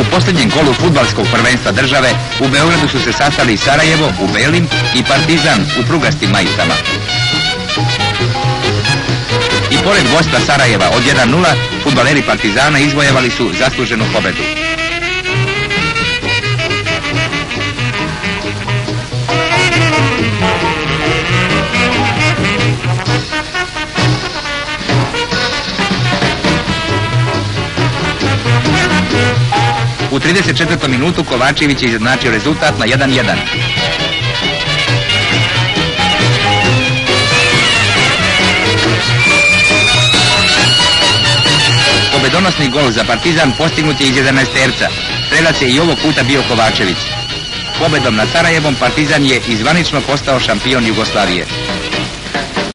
U posljednjem kolu futbalskog prvenstva države u Beogradu su se sastali Sarajevo u belim i Partizan u prugastim majicama. I pored vodstva Sarajeva od 1-0, futbaleri Partizana izvojevali su zasluženu pobedu. U 34. minutu Kovačević je izjednačio rezultat na 1-1. Pobedonosni gol za Partizan postignut je iz 11 terca. Strelac je i ovog puta bio Kovačević. Pobedom na Sarajevom Partizan je izvanično postao šampion Jugoslavije.